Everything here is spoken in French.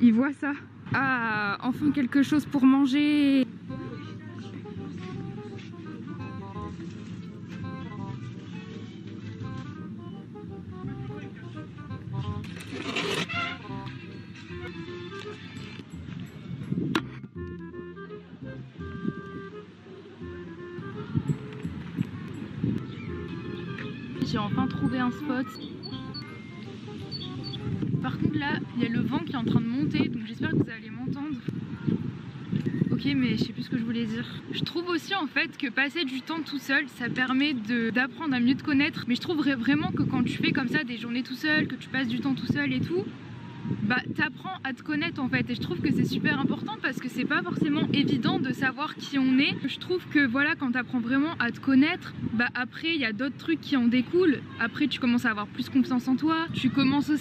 il voit ça. Ah, enfin quelque chose pour manger. J'ai enfin trouvé un spot. Par contre là, il y a le vent qui est en train de monter, donc j'espère que vous allez m'entendre. Ok, mais je sais plus ce que je voulais dire. Je trouve aussi en fait que passer du temps tout seul, ça permet d'apprendre à mieux te connaître. Mais je trouve vraiment que quand tu fais comme ça des journées tout seul, que tu passes du temps tout seul et tout, bah t'apprends à te connaître en fait et je trouve que c'est super important parce que c'est pas forcément évident de savoir qui on est je trouve que voilà quand t'apprends vraiment à te connaître bah après il y a d'autres trucs qui en découlent après tu commences à avoir plus confiance en toi tu commences aussi